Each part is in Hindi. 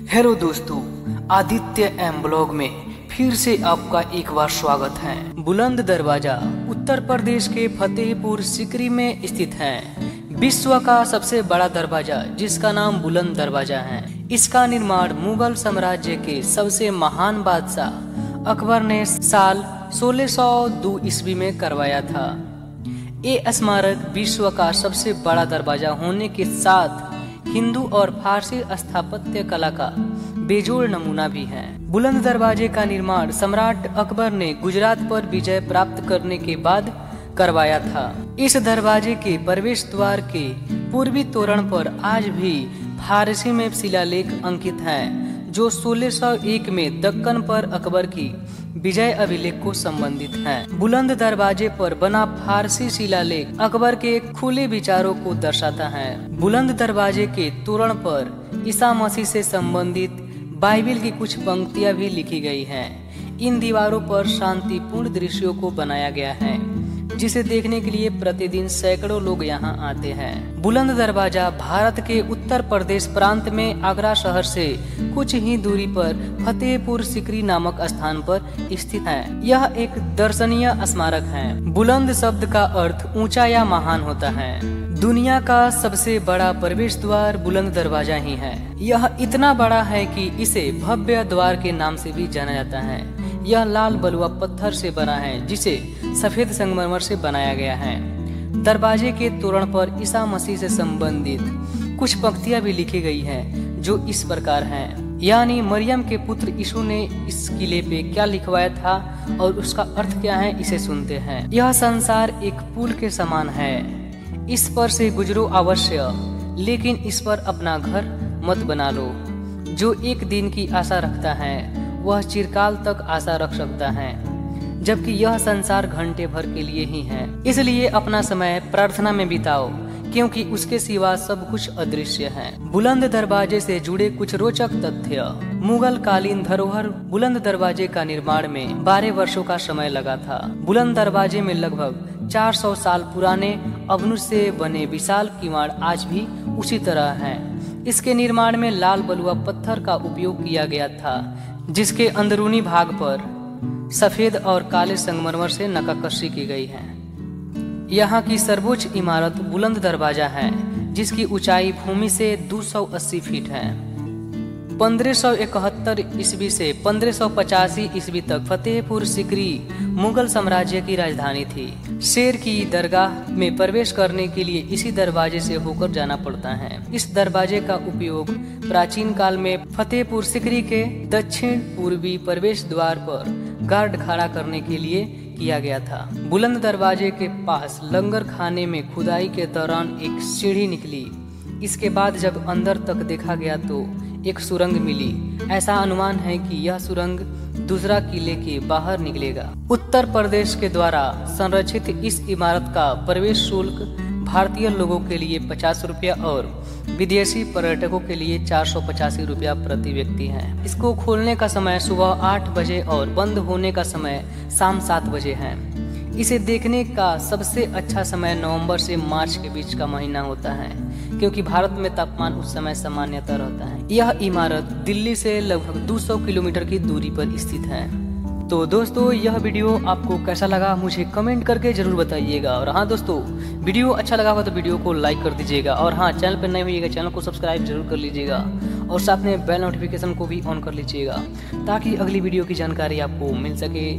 हेलो दोस्तों, आदित्य एम ब्लॉग में फिर से आपका एक बार स्वागत है। बुलंद दरवाज़ा उत्तर प्रदेश के फतेहपुर सिकरी में स्थित है। विश्व का सबसे बड़ा दरवाज़ा, जिसका नाम बुलंद दरवाज़ा है। इसका निर्माण मुगल साम्राज्य के सबसे महान बादशाह अकबर ने साल 1602 ईस्वी में करवाया था। ये स्मारक विश्व का सबसे बड़ा दरवाज़ा होने के साथ हिंदू और फारसी स्थापत्य कला का बेजोड़ नमूना भी है। बुलंद दरवाजे का निर्माण सम्राट अकबर ने गुजरात पर विजय प्राप्त करने के बाद करवाया था। इस दरवाजे के प्रवेश द्वार के पूर्वी तोरण पर आज भी फारसी में शिलालेख अंकित हैं, जो 1601 में दक्कन पर अकबर की विजय अभिलेख को संबंधित है। बुलंद दरवाजे पर बना फारसी शिलालेख अकबर के खुले विचारों को दर्शाता है। बुलंद दरवाजे के तोरण पर ईसा मसीह से संबंधित बाइबिल की कुछ पंक्तियाँ भी लिखी गई हैं। इन दीवारों पर शांतिपूर्ण दृश्यों को बनाया गया है। जिसे देखने के लिए प्रतिदिन सैकड़ों लोग यहाँ आते हैं। बुलंद दरवाज़ा भारत के उत्तर प्रदेश प्रांत में आगरा शहर से कुछ ही दूरी पर फतेहपुर सिकरी नामक स्थान पर स्थित है। यह एक दर्शनीय स्मारक है। बुलंद शब्द का अर्थ ऊँचा या महान होता है। दुनिया का सबसे बड़ा प्रवेश द्वार बुलंद दरवाज़ा ही है। यह इतना बड़ा है कि इसे भव्य द्वार के नाम से भी जाना जाता है। यह लाल बलुआ पत्थर से बना है, जिसे सफ़ेद संगमरमर से बनाया गया है। दरवाजे के तोरण पर ईसा मसीह से संबंधित कुछ पंक्तियाँ भी लिखी गई हैं, जो इस प्रकार हैं। यानी मरियम के पुत्र यीशु ने इस किले पे क्या लिखवाया था और उसका अर्थ क्या है, इसे सुनते हैं। यह संसार एक पुल के समान है। इस पर से गुजरो अवश्य, लेकिन इस पर अपना घर मत बना लो, जो एक दिन की आशा रखता है। वह चिरकाल तक आशा रख सकता है, जबकि यह संसार घंटे भर के लिए ही है। इसलिए अपना समय प्रार्थना में बिताओ, क्योंकि उसके सिवा सब कुछ अदृश्य है। बुलंद दरवाजे से जुड़े कुछ रोचक तथ्य। मुगल कालीन धरोहर बुलंद दरवाजे का निर्माण में बारह वर्षों का समय लगा था। बुलंद दरवाजे में लगभग 400 साल पुराने अवनुष से बने विशाल किवाड़ आज भी उसी तरह हैं। इसके निर्माण में लाल बलुआ पत्थर का उपयोग किया गया था जिसके अंदरूनी भाग पर सफ़ेद और काले संगमरमर से नकाकशी की गई है। यहाँ की सर्वोच्च इमारत बुलंद दरवाज़ा है, जिसकी ऊंचाई भूमि से 280 फीट है। 1571 ईस्वी से 1585 ईस्वी तक फतेहपुर सिकरी मुगल साम्राज्य की राजधानी थी। शेर की दरगाह में प्रवेश करने के लिए इसी दरवाजे से होकर जाना पड़ता है। इस दरवाजे का उपयोग प्राचीन काल में फतेहपुर सिकरी के दक्षिण पूर्वी प्रवेश द्वार पर गार्ड खड़ा करने के लिए किया गया था। बुलंद दरवाजे के पास लंगर खाने में खुदाई के दौरान एक सीढ़ी निकली। इसके बाद जब अंदर तक देखा गया तो एक सुरंग मिली। ऐसा अनुमान है कि यह सुरंग दूसरा किले के बाहर निकलेगा। उत्तर प्रदेश के द्वारा संरक्षित इस इमारत का प्रवेश शुल्क भारतीय लोगों के लिए पचास रुपया और विदेशी पर्यटकों के लिए चार सौ पचासी रुपया प्रति व्यक्ति है। इसको खोलने का समय सुबह आठ बजे और बंद होने का समय शाम सात बजे है। इसे देखने का सबसे अच्छा समय नवंबर से मार्च के बीच का महीना होता है, क्योंकि भारत में तापमान उस समय सामान्यतः रहता है। यह इमारत दिल्ली से लगभग 200 किलोमीटर की दूरी पर स्थित है। तो दोस्तों, यह वीडियो आपको कैसा लगा मुझे कमेंट करके ज़रूर बताइएगा। और हाँ दोस्तों, वीडियो अच्छा लगा हो तो वीडियो को लाइक कर दीजिएगा। और हाँ चैनल पर नए होइएगा, चैनल को सब्सक्राइब ज़रूर कर लीजिएगा। और साथ में बेल नोटिफिकेशन को भी ऑन कर लीजिएगा, ताकि अगली वीडियो की जानकारी आपको मिल सके।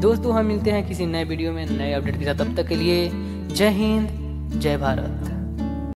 दोस्तों, हम मिलते हैं किसी नए वीडियो में नए अपडेट के साथ। तब तक के लिए जय हिंद, जय भारत।